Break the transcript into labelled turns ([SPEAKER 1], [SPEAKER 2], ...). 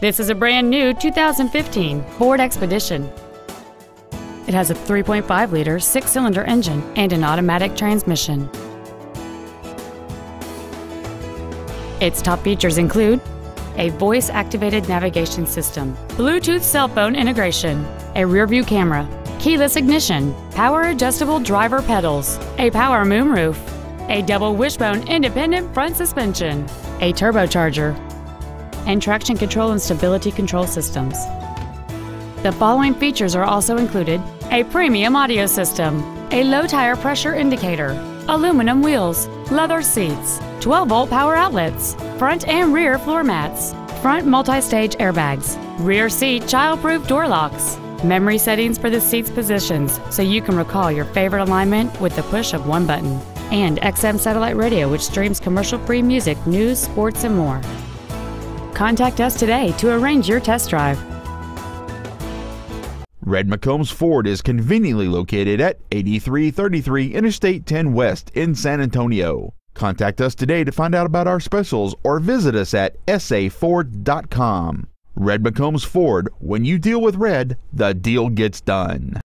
[SPEAKER 1] This is a brand new 2015 Ford Expedition. It has a 3.5 liter six cylinder engine and an automatic transmission. Its top features include a voice activated navigation system, Bluetooth cell phone integration, a rear view camera, keyless ignition, power adjustable driver pedals, a power moonroof, a double wishbone independent front suspension, a turbocharger, and traction control and stability control systems. The following features are also included a premium audio system, a low tire pressure indicator, aluminum wheels, leather seats, 12 volt power outlets, front and rear floor mats, front multi stage airbags, rear seat child proof door locks, memory settings for the seat's positions so you can recall your favorite alignment with the push of one button, and XM satellite radio which streams commercial free music, news, sports, and more. Contact us today to arrange your test drive.
[SPEAKER 2] Red McCombs Ford is conveniently located at 8333 Interstate 10 West in San Antonio. Contact us today to find out about our specials or visit us at saford.com. Red McCombs Ford, when you deal with red, the deal gets done.